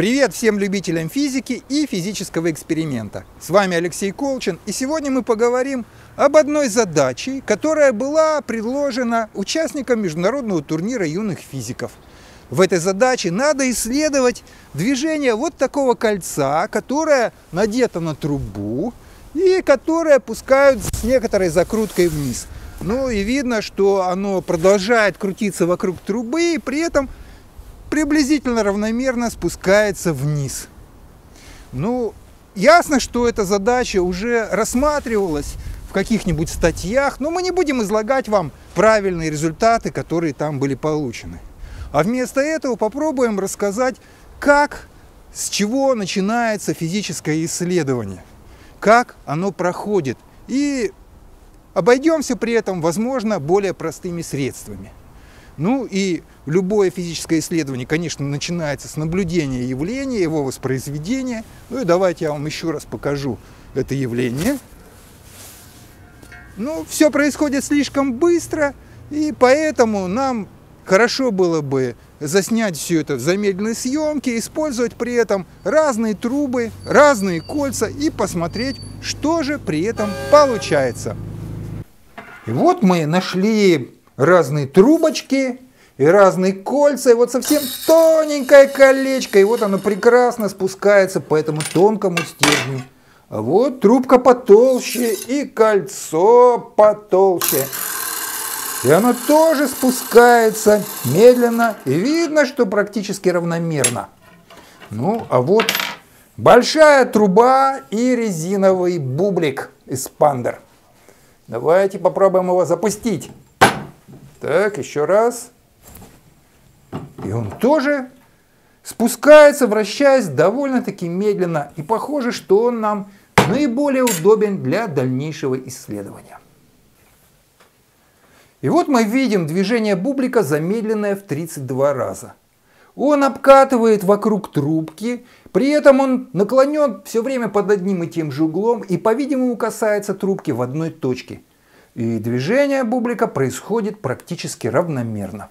Привет всем любителям физики и физического эксперимента. С вами Алексей Колчин, и сегодня мы поговорим об одной задаче, которая была предложена участникам международного турнира юных физиков. В этой задаче надо исследовать движение вот такого кольца, которое надето на трубу и которое пускают с некоторой закруткой вниз. Ну и видно, что оно продолжает крутиться вокруг трубы и при этом приблизительно равномерно спускается вниз. Ну, ясно, что эта задача уже рассматривалась в каких-нибудь статьях, но мы не будем излагать вам правильные результаты, которые там были получены. А вместо этого попробуем рассказать, как, с чего начинается физическое исследование, как оно проходит, и обойдемся при этом, возможно, более простыми средствами. Ну и любое физическое исследование, конечно, начинается с наблюдения явления, его воспроизведения. Ну и давайте я вам еще раз покажу это явление. Ну, все происходит слишком быстро, и поэтому нам хорошо было бы заснять все это в замедленной съемке, использовать при этом разные трубы, разные кольца и посмотреть, что же при этом получается. И вот мы нашли разные трубочки и разные кольца, и вот совсем тоненькое колечко, и вот оно прекрасно спускается по этому тонкому стержню. А вот трубка потолще и кольцо потолще. И оно тоже спускается медленно, и видно, что практически равномерно. Ну, а вот большая труба и резиновый бублик эспандер. Давайте попробуем его запустить. Так, еще раз. И он тоже спускается, вращаясь довольно-таки медленно. И похоже, что он нам наиболее удобен для дальнейшего исследования. И вот мы видим движение бублика замедленное в 32 раза. Он обкатывает вокруг трубки, при этом он наклонен все время под одним и тем же углом и, по-видимому, касается трубки в одной точке – и движение бублика происходит практически равномерно.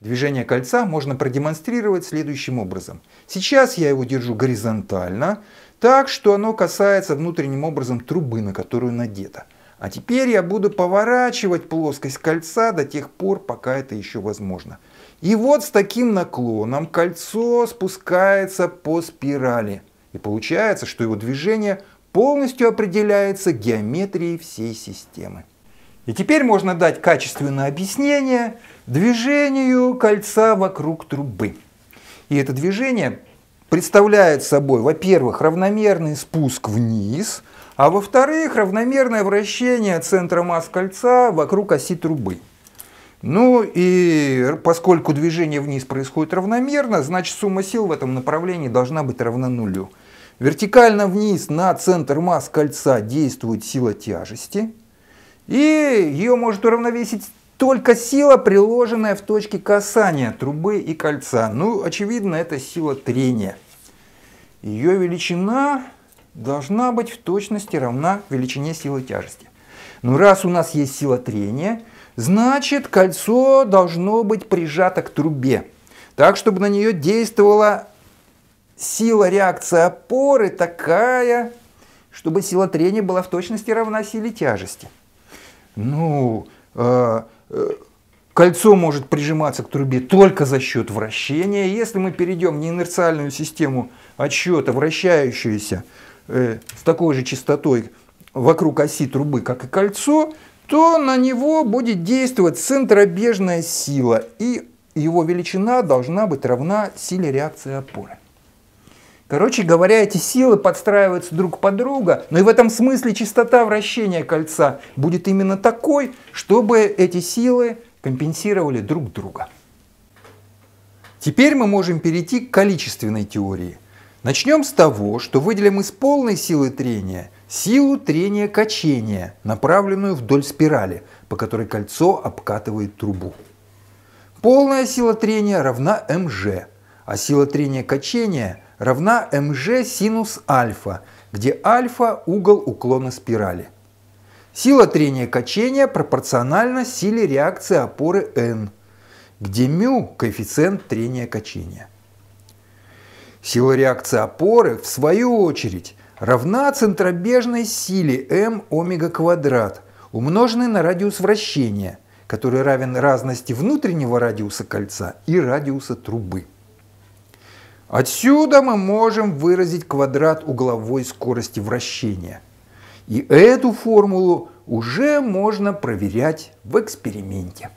Движение кольца можно продемонстрировать следующим образом. Сейчас я его держу горизонтально, так что оно касается внутренним образом трубы, на которую надето. А теперь я буду поворачивать плоскость кольца до тех пор, пока это еще возможно. И вот с таким наклоном кольцо спускается по спирали. И получается, что его движение полностью определяется геометрией всей системы. И теперь можно дать качественное объяснение движению кольца вокруг трубы. И это движение представляет собой, во-первых, равномерный спуск вниз, а во-вторых, равномерное вращение центра масс кольца вокруг оси трубы. Ну и поскольку движение вниз происходит равномерно, значит сумма сил в этом направлении должна быть равна нулю. Вертикально вниз на центр масс кольца действует сила тяжести. И ее может уравновесить только сила, приложенная в точке касания трубы и кольца. Ну, очевидно, это сила трения. Ее величина должна быть в точности равна величине силы тяжести. Но раз у нас есть сила трения, значит кольцо должно быть прижато к трубе, так чтобы на нее действовала сила реакции опоры такая, чтобы сила трения была в точности равна силе тяжести. Ну, э, э, кольцо может прижиматься к трубе только за счет вращения. Если мы перейдем в неинерциальную систему отсчета, вращающуюся э, с такой же частотой вокруг оси трубы, как и кольцо, то на него будет действовать центробежная сила, и его величина должна быть равна силе реакции опоры. Короче говоря, эти силы подстраиваются друг под друга, но и в этом смысле частота вращения кольца будет именно такой, чтобы эти силы компенсировали друг друга. Теперь мы можем перейти к количественной теории. Начнем с того, что выделим из полной силы трения силу трения качения, направленную вдоль спирали, по которой кольцо обкатывает трубу. Полная сила трения равна mg, а сила трения качения равна mg синус альфа, где альфа – угол уклона спирали. Сила трения качения пропорциональна силе реакции опоры n. где μ – коэффициент трения качения. Сила реакции опоры, в свою очередь, равна центробежной силе m омега квадрат, умноженной на радиус вращения, который равен разности внутреннего радиуса кольца и радиуса трубы. Отсюда мы можем выразить квадрат угловой скорости вращения. И эту формулу уже можно проверять в эксперименте.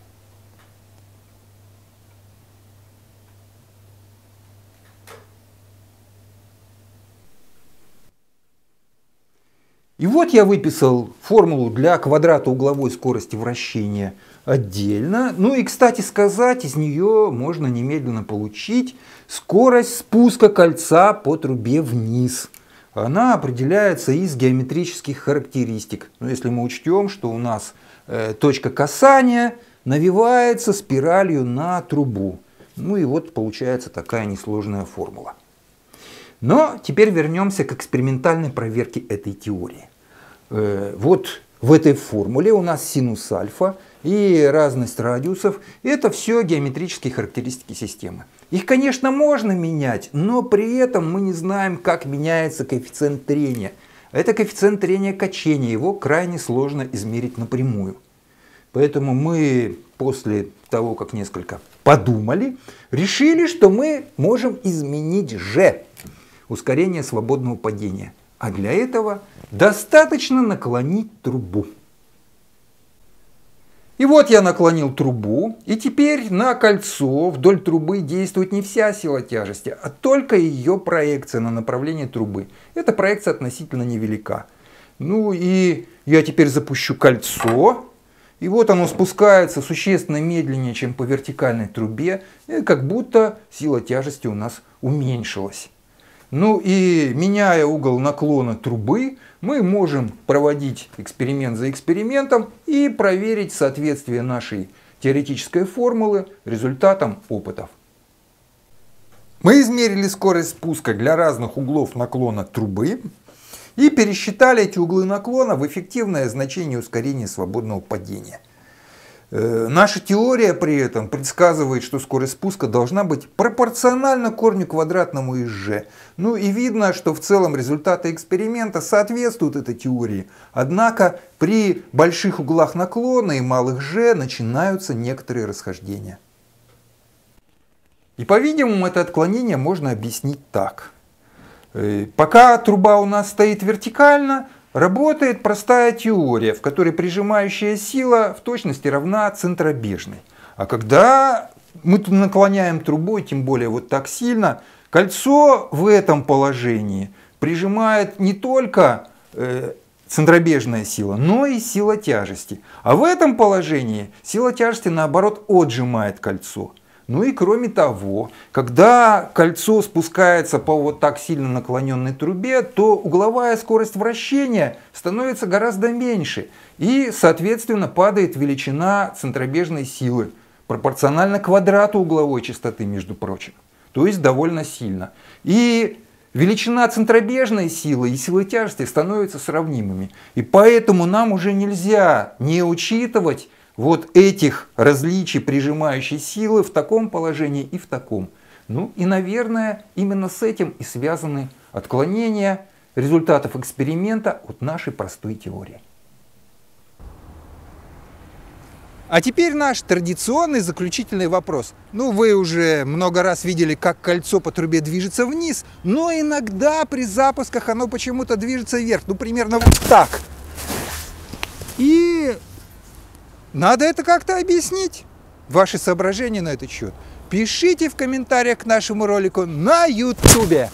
И вот я выписал формулу для квадрата угловой скорости вращения отдельно. Ну и, кстати сказать, из нее можно немедленно получить скорость спуска кольца по трубе вниз. Она определяется из геометрических характеристик. Но если мы учтем, что у нас э, точка касания навивается спиралью на трубу. Ну и вот получается такая несложная формула. Но теперь вернемся к экспериментальной проверке этой теории. Э, вот в этой формуле у нас синус альфа и разность радиусов. Это все геометрические характеристики системы. Их, конечно, можно менять, но при этом мы не знаем, как меняется коэффициент трения. Это коэффициент трения качения, его крайне сложно измерить напрямую. Поэтому мы после того, как несколько подумали, решили, что мы можем изменить G, ускорение свободного падения. А для этого достаточно наклонить трубу. И вот я наклонил трубу, и теперь на кольцо вдоль трубы действует не вся сила тяжести, а только ее проекция на направление трубы. Эта проекция относительно невелика. Ну и я теперь запущу кольцо, и вот оно спускается существенно медленнее, чем по вертикальной трубе, и как будто сила тяжести у нас уменьшилась. Ну и меняя угол наклона трубы, мы можем проводить эксперимент за экспериментом и проверить соответствие нашей теоретической формулы результатам опытов. Мы измерили скорость спуска для разных углов наклона трубы и пересчитали эти углы наклона в эффективное значение ускорения свободного падения – наша теория при этом предсказывает, что скорость спуска должна быть пропорциональна корню квадратному из g. Ну и видно, что в целом результаты эксперимента соответствуют этой теории. Однако при больших углах наклона и малых g начинаются некоторые расхождения. И по-видимому это отклонение можно объяснить так. Э, пока труба у нас стоит вертикально, Работает простая теория, в которой прижимающая сила в точности равна центробежной. А когда мы наклоняем трубой, тем более вот так сильно, кольцо в этом положении прижимает не только э, центробежная сила, но и сила тяжести. А в этом положении сила тяжести наоборот отжимает кольцо. Ну и кроме того, когда кольцо спускается по вот так сильно наклоненной трубе, то угловая скорость вращения становится гораздо меньше. И, соответственно, падает величина центробежной силы, пропорционально квадрату угловой частоты, между прочим. То есть довольно сильно. И величина центробежной силы и силы тяжести становятся сравнимыми. И поэтому нам уже нельзя не учитывать вот этих различий прижимающей силы в таком положении и в таком. Ну и, наверное, именно с этим и связаны отклонения результатов эксперимента от нашей простой теории. А теперь наш традиционный заключительный вопрос. Ну, вы уже много раз видели, как кольцо по трубе движется вниз, но иногда при запусках оно почему-то движется вверх. Ну, примерно вот так. И надо это как-то объяснить. Ваши соображения на этот счет пишите в комментариях к нашему ролику на YouTube.